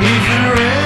He's a